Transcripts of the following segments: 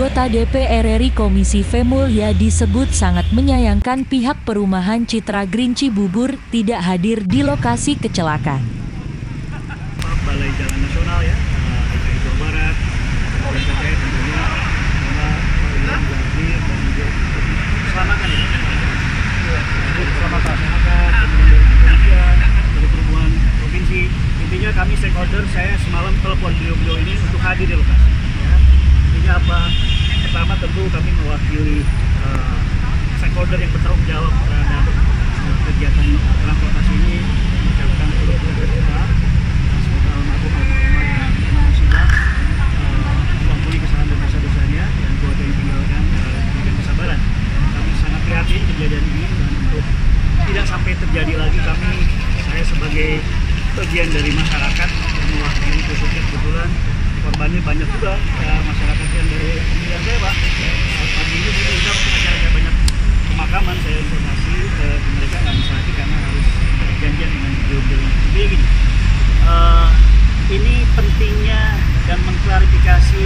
Anggota DPR RI Komisi Femulya disebut sangat menyayangkan pihak perumahan Citra Green Cibubur tidak hadir di lokasi kecelakaan. Balai Jalan Nasional ya, DKI Jawa Barat, tentunya, ya. Dari provinsi. Intinya kami stakeholder, saya semalam telepon beliau-beliau ini untuk hadir di lokasi. Ya. Intinya apa? Pertama tentu kami mewakili eh, stakeholder yang bertanggung jawab terhadap eh, kegiatan transportasi ini mengucapkan turut berduka semoga almarhum almarhumah yang musibah eh, mengampuni kesalahan dan dosa-dosanya dan keluarga yang tinggalkan diberikan kesabaran. Kami sangat prihatin kejadian ini dan untuk tidak sampai terjadi lagi kami saya sebagai bagian dari masyarakat mewakili banyak juga ya, masyarakat yang dari pemilihan saya pak. Pagi ini saya bisa acaranya banyak pemakaman saya informasi ke mereka nggak bisa lagi karena harus janjian dengan beliau-beliau. Jadi eh, ini pentingnya dan mengklarifikasi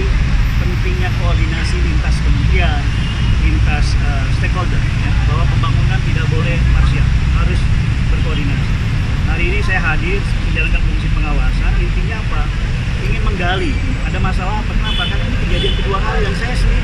pentingnya koordinasi lintas kementerian lintas eh, stakeholder ya, bahwa pembangunan tidak boleh parsial harus berkoordinasi. Hari ini saya hadir menjalankan fungsi pengawasan intinya apa? Ingin menggali ada masalah apa? Kenapa? Karena ini kejadian kedua kali dan saya sendiri